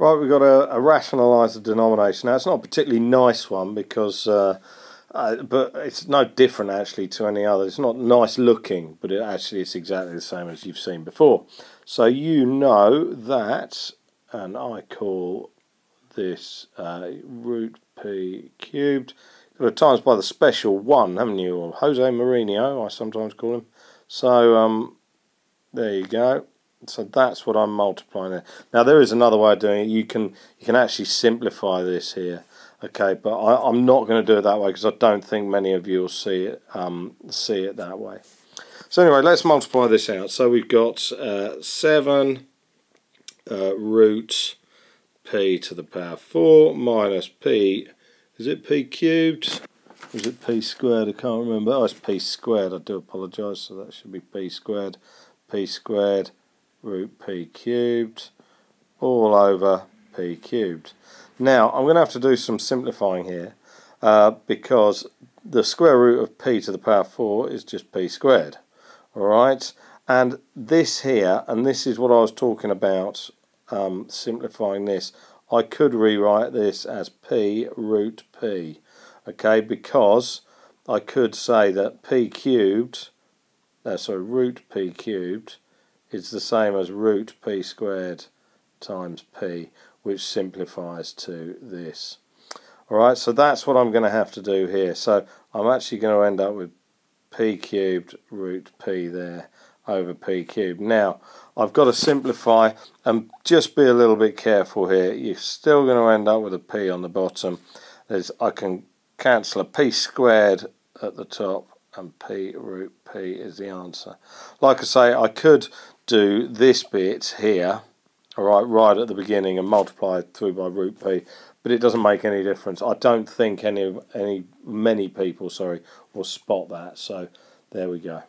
Right, we've got a rationalise the denomination. Now, it's not a particularly nice one because, uh, uh, but it's no different actually to any other. It's not nice looking, but it actually it's exactly the same as you've seen before. So you know that, and I call this uh, root p cubed. Times by the special one, haven't you? Or Jose Mourinho, I sometimes call him. So um, there you go. So that's what I'm multiplying there. Now there is another way of doing it. You can you can actually simplify this here. Okay, but I, am not going to do it that way because I don't think many of you will see it um, see it that way. So anyway, let's multiply this out. So we've got uh, 7 uh, root p to the power 4 minus p, is it p cubed? Is it p squared? I can't remember. Oh, it's p squared. I do apologise. So that should be p squared. p squared root p cubed all over p cubed. Now I'm going to have to do some simplifying here uh, because the square root of p to the power 4 is just p squared. Alright, and this here, and this is what I was talking about um, simplifying this, I could rewrite this as p root p, okay, because I could say that p cubed, uh, sorry, root p cubed is the same as root p squared times p, which simplifies to this. Alright, so that's what I'm going to have to do here. So I'm actually going to end up with p cubed root p there over p cubed. Now, I've got to simplify and just be a little bit careful here. You're still going to end up with a p on the bottom. There's, I can cancel a p squared at the top and p root p is the answer. Like I say, I could do this bit here, all right, right at the beginning and multiply through by root p, but it doesn't make any difference. I don't think any any many people, sorry, will spot that. So there we go.